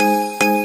Música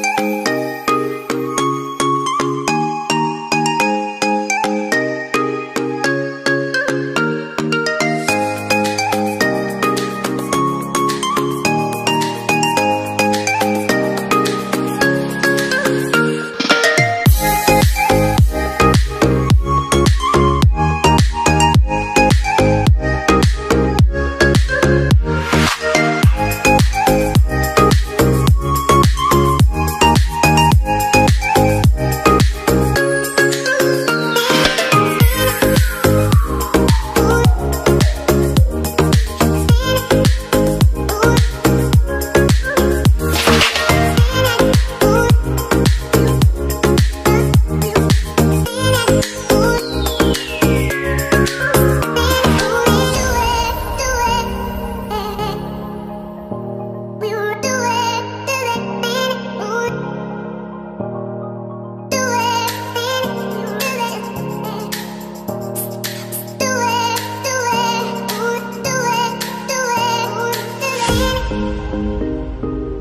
うん。